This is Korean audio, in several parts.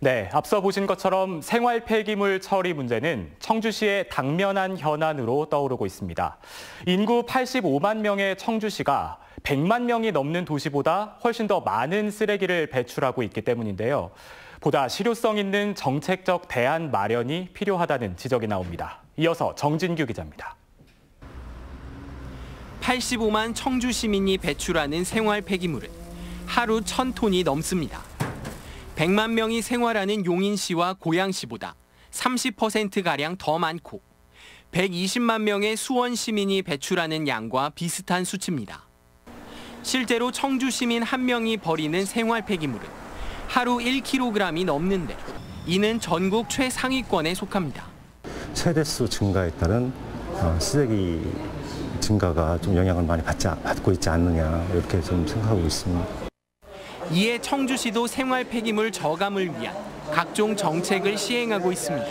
네, 앞서 보신 것처럼 생활 폐기물 처리 문제는 청주시의 당면한 현안으로 떠오르고 있습니다. 인구 85만 명의 청주시가 100만 명이 넘는 도시보다 훨씬 더 많은 쓰레기를 배출하고 있기 때문인데요. 보다 실효성 있는 정책적 대안 마련이 필요하다는 지적이 나옵니다. 이어서 정진규 기자입니다. 85만 청주 시민이 배출하는 생활 폐기물은 하루 1000톤이 넘습니다. 100만 명이 생활하는 용인시와 고양시보다 30%가량 더 많고 120만 명의 수원 시민이 배출하는 양과 비슷한 수치입니다. 실제로 청주 시민 한 명이 버리는 생활 폐기물은 하루 1kg이 넘는데 이는 전국 최상위권에 속합니다. 세대수 증가에 따른 어, 쓰레기 증가가 좀 영향을 많이 받지, 받고 있지 않느냐 이렇게 좀 생각하고 있습니다. 이에 청주시도 생활 폐기물 저감을 위한 각종 정책을 시행하고 있습니다.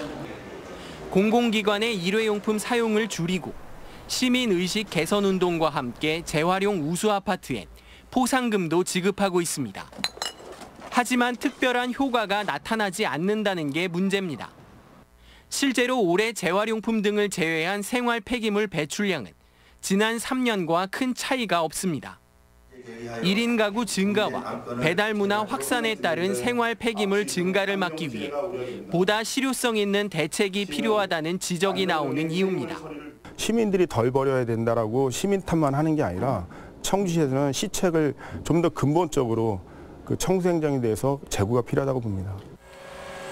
공공기관의 일회용품 사용을 줄이고 시민 의식 개선 운동과 함께 재활용 우수 아파트엔 포상금도 지급하고 있습니다. 하지만 특별한 효과가 나타나지 않는다는 게 문제입니다. 실제로 올해 재활용품 등을 제외한 생활 폐기물 배출량은 지난 3년과 큰 차이가 없습니다. 1인 가구 증가와 배달 문화 확산에 따른 생활 폐기물 증가를 막기 위해 보다 실효성 있는 대책이 필요하다는 지적이 나오는 이유입니다. 시민들이 덜 버려야 된다라고 시민 탓만 하는 게 아니라 청주시에서는 시책을 좀 더 근본적으로 그 청소행정에 대해서 제고가 필요하다고 봅니다.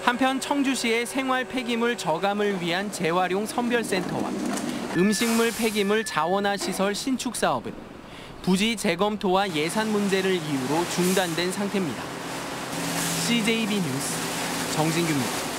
한편 청주시의 생활 폐기물 저감을 위한 재활용 선별센터와 음식물 폐기물 자원화 시설 신축 사업은 부지 재검토와 예산 문제를 이유로 중단된 상태입니다. CJB 뉴스 정진규입니다.